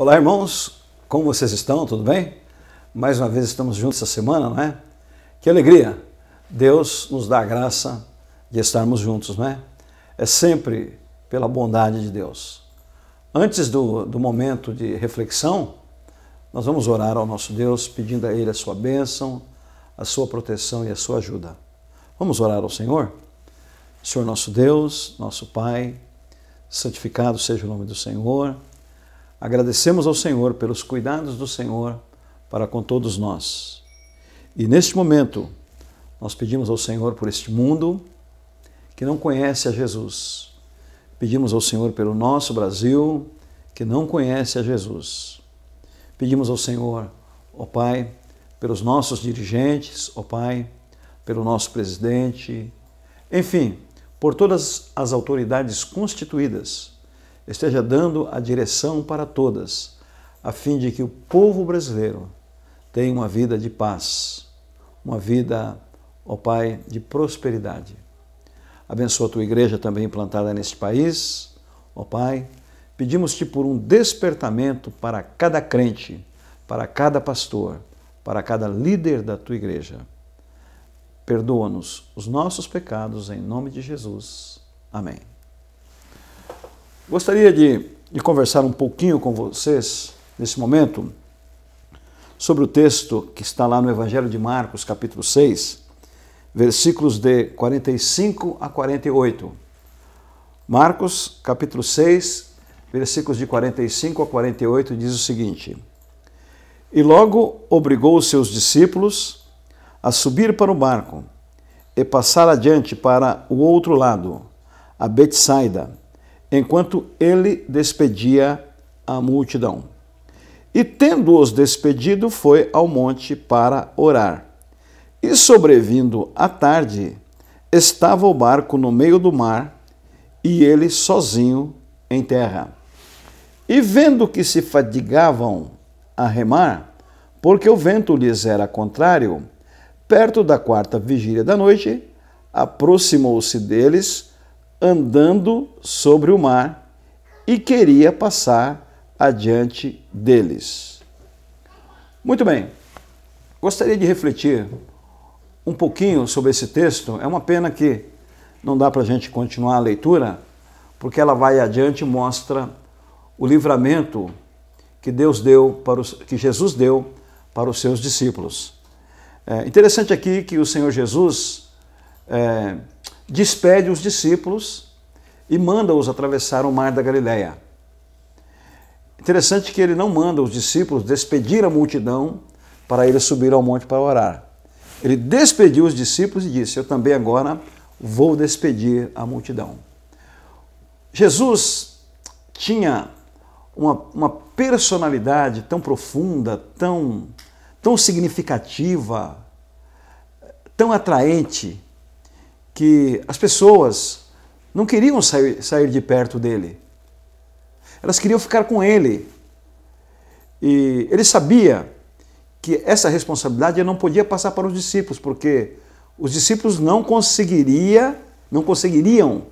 Olá, irmãos, como vocês estão? Tudo bem? Mais uma vez estamos juntos essa semana, não é? Que alegria! Deus nos dá a graça de estarmos juntos, não é? É sempre pela bondade de Deus. Antes do, do momento de reflexão, nós vamos orar ao nosso Deus pedindo a Ele a sua bênção, a sua proteção e a sua ajuda. Vamos orar ao Senhor? Senhor nosso Deus, nosso Pai, santificado seja o nome do Senhor. Agradecemos ao Senhor pelos cuidados do Senhor para com todos nós. E neste momento, nós pedimos ao Senhor por este mundo que não conhece a Jesus. Pedimos ao Senhor pelo nosso Brasil que não conhece a Jesus. Pedimos ao Senhor, ó Pai, pelos nossos dirigentes, ó Pai, pelo nosso presidente, enfim, por todas as autoridades constituídas, esteja dando a direção para todas, a fim de que o povo brasileiro tenha uma vida de paz, uma vida, ó Pai, de prosperidade. Abençoa a tua igreja também implantada neste país, ó Pai. Pedimos-te por um despertamento para cada crente, para cada pastor, para cada líder da tua igreja. Perdoa-nos os nossos pecados em nome de Jesus. Amém. Gostaria de, de conversar um pouquinho com vocês nesse momento sobre o texto que está lá no Evangelho de Marcos, capítulo 6, versículos de 45 a 48. Marcos, capítulo 6, versículos de 45 a 48, diz o seguinte: E logo obrigou os seus discípulos a subir para o barco e passar adiante para o outro lado, a Betsaida, enquanto ele despedia a multidão. E tendo-os despedido, foi ao monte para orar. E sobrevindo à tarde, estava o barco no meio do mar e ele sozinho em terra. E vendo que se fadigavam a remar, porque o vento lhes era contrário, perto da quarta vigília da noite, aproximou-se deles, andando sobre o mar, e queria passar adiante deles. Muito bem, gostaria de refletir um pouquinho sobre esse texto. É uma pena que não dá para a gente continuar a leitura, porque ela vai adiante e mostra o livramento que Deus deu para os, que Jesus deu para os seus discípulos. É interessante aqui que o Senhor Jesus é, despede os discípulos e manda-os atravessar o mar da Galileia. Interessante que ele não manda os discípulos despedir a multidão para eles subir ao monte para orar. Ele despediu os discípulos e disse: Eu também agora vou despedir a multidão. Jesus tinha uma, uma personalidade tão profunda, tão, tão significativa, tão atraente, que as pessoas não queriam sair, sair de perto dele. Elas queriam ficar com ele. E ele sabia que essa responsabilidade não podia passar para os discípulos, porque os discípulos não conseguiria, não conseguiriam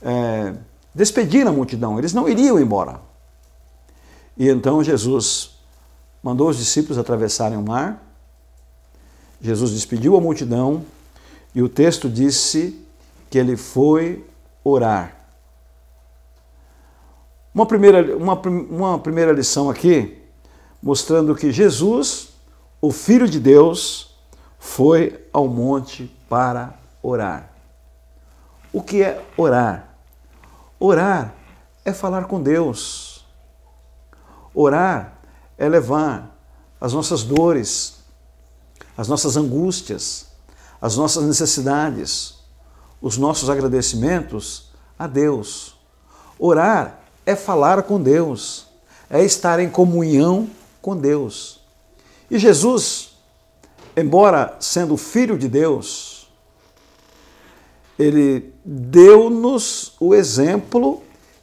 é, despedir a multidão, eles não iriam embora. E então Jesus mandou os discípulos atravessarem o mar. Jesus despediu a multidão e o texto disse que ele foi orar. Uma primeira, uma, uma primeira lição aqui, mostrando que Jesus, o Filho de Deus, foi ao monte para orar. O que é orar? Orar é falar com Deus. Orar é levar as nossas dores, as nossas angústias, as nossas necessidades, os nossos agradecimentos a Deus. Orar é falar com Deus, é estar em comunhão com Deus. E Jesus, embora sendo filho de Deus, ele deu-nos o exemplo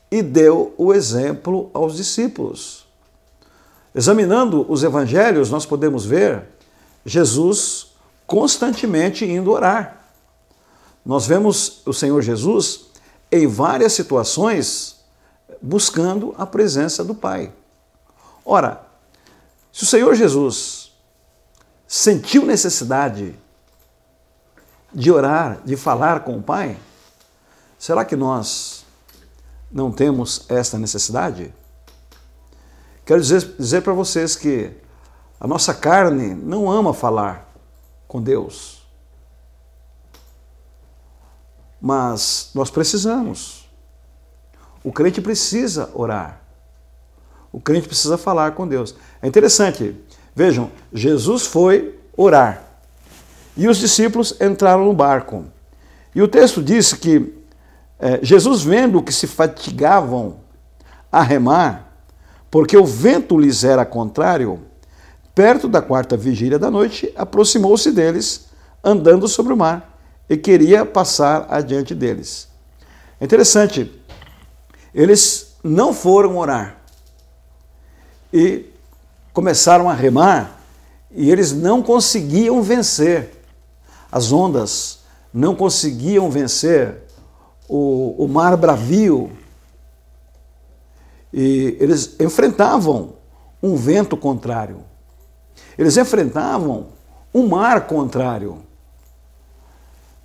e deu o exemplo aos discípulos. Examinando os evangelhos, nós podemos ver Jesus constantemente indo orar. Nós vemos o Senhor Jesus em várias situações buscando a presença do Pai. Ora, se o Senhor Jesus sentiu necessidade de orar, de falar com o Pai, será que nós não temos esta necessidade? Quero dizer, dizer para vocês que a nossa carne não ama falar com Deus. Mas nós precisamos. O crente precisa orar. O crente precisa falar com Deus. É interessante. Vejam, Jesus foi orar. E os discípulos entraram no barco. E o texto diz que é, Jesus, vendo que se fatigavam a remar, porque o vento lhes era contrário, perto da quarta vigília da noite, aproximou-se deles, andando sobre o mar, e queria passar adiante deles. É interessante, eles não foram orar e começaram a remar e eles não conseguiam vencer as ondas, não conseguiam vencer o, o mar bravio. E eles enfrentavam um vento contrário. Eles enfrentavam um mar contrário.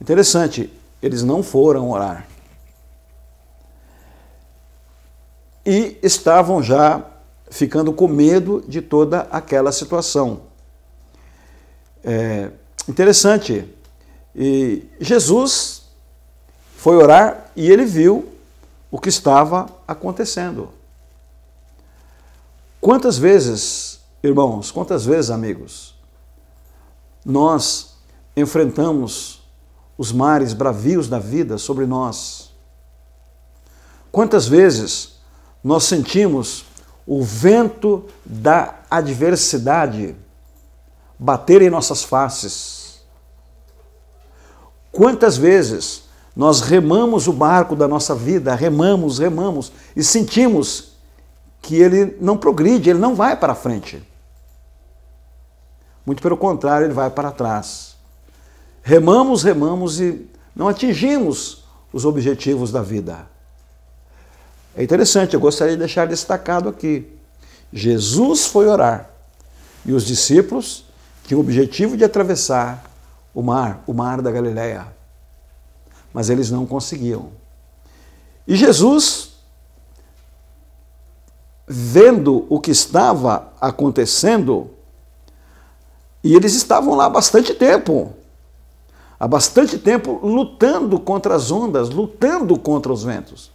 Interessante, eles não foram orar. E estavam já ficando com medo de toda aquela situação. É interessante. E Jesus foi orar e ele viu o que estava acontecendo. Quantas vezes, irmãos, quantas vezes, amigos, nós enfrentamos os mares bravios da vida sobre nós? Quantas vezes nós sentimos o vento da adversidade bater em nossas faces. Quantas vezes nós remamos o barco da nossa vida, remamos, remamos e sentimos que ele não progride, ele não vai para frente. Muito pelo contrário, ele vai para trás. Remamos, remamos e não atingimos os objetivos da vida. É interessante, eu gostaria de deixar destacado aqui. Jesus foi orar e os discípulos tinham o objetivo de atravessar o mar, o mar da Galileia. Mas eles não conseguiam. E Jesus, vendo o que estava acontecendo, e eles estavam lá há bastante tempo, há bastante tempo lutando contra as ondas, lutando contra os ventos.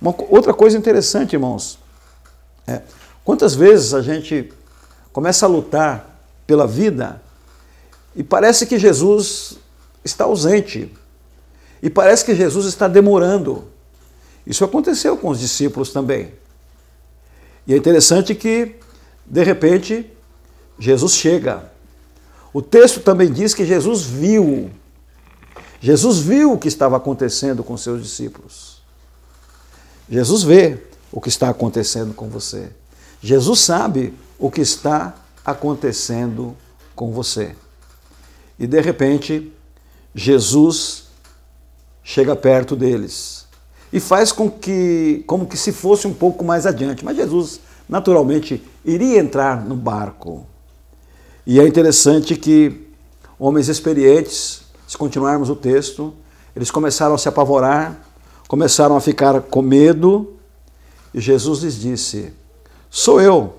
Uma outra coisa interessante, irmãos, é quantas vezes a gente começa a lutar pela vida e parece que Jesus está ausente e parece que Jesus está demorando. Isso aconteceu com os discípulos também. E é interessante que, de repente, Jesus chega. O texto também diz que Jesus viu. Jesus viu o que estava acontecendo com seus discípulos. Jesus vê o que está acontecendo com você. Jesus sabe o que está acontecendo com você. E de repente, Jesus chega perto deles e faz com que, como que se fosse um pouco mais adiante. Mas Jesus, naturalmente, iria entrar no barco. E é interessante que homens experientes, se continuarmos o texto, eles começaram a se apavorar, começaram a ficar com medo e Jesus lhes disse: Sou eu,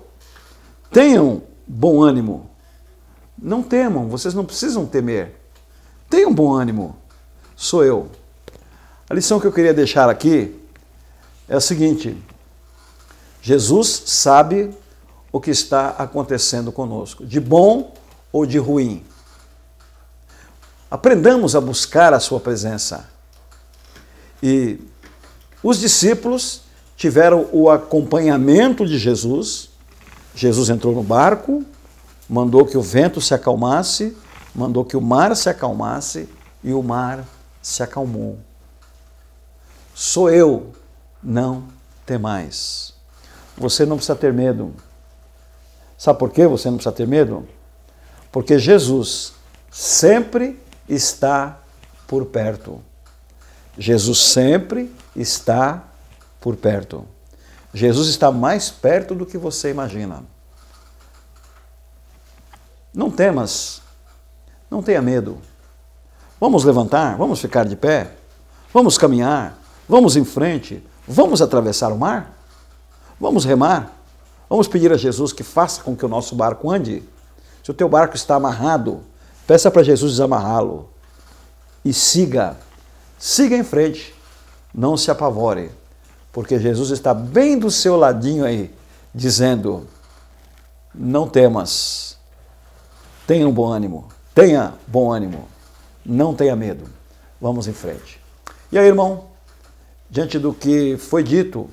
tenham bom ânimo. Não temam, vocês não precisam temer. Tenham bom ânimo, sou eu. A lição que eu queria deixar aqui é a seguinte: Jesus sabe o que está acontecendo conosco, de bom ou de ruim. Aprendamos a buscar a Sua presença. E os discípulos tiveram o acompanhamento de Jesus. Jesus entrou no barco, mandou que o vento se acalmasse, mandou que o mar se acalmasse e o mar se acalmou. Sou eu, não temais. Você não precisa ter medo. Sabe por que você não precisa ter medo? Porque Jesus sempre está por perto. Jesus sempre está por perto. Jesus está mais perto do que você imagina. Não temas, não tenha medo. Vamos levantar, vamos ficar de pé, vamos caminhar, vamos em frente, vamos atravessar o mar, vamos remar, vamos pedir a Jesus que faça com que o nosso barco ande. Se o teu barco está amarrado, peça para Jesus desamarrá-lo e siga, siga em frente, não se apavore, porque Jesus está bem do seu ladinho aí, dizendo: não temas, tenha um bom ânimo, tenha bom ânimo, não tenha medo, vamos em frente. E aí, irmão, diante do que foi dito,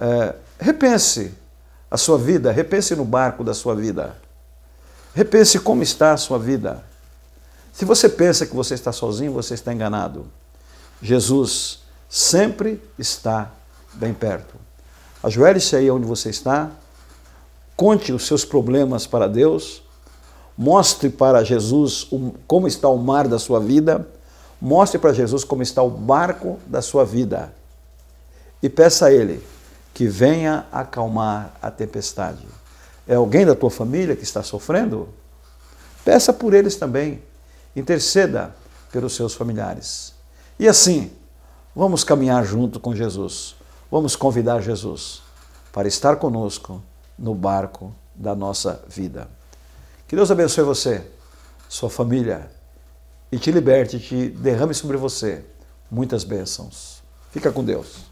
é, repense a sua vida, repense no barco da sua vida, repense como está a sua vida. Se você pensa que você está sozinho, você está enganado. Jesus sempre está bem perto. Ajoelhe-se aí onde você está, conte os seus problemas para Deus, mostre para Jesus como está o mar da sua vida, mostre para Jesus como está o barco da sua vida e peça a Ele que venha acalmar a tempestade. É alguém da tua família que está sofrendo? Peça por eles também. Interceda pelos seus familiares. E assim, vamos caminhar junto com Jesus. Vamos convidar Jesus para estar conosco no barco da nossa vida. Que Deus abençoe você, sua família, e te liberte, te derrame sobre você muitas bênçãos. Fica com Deus.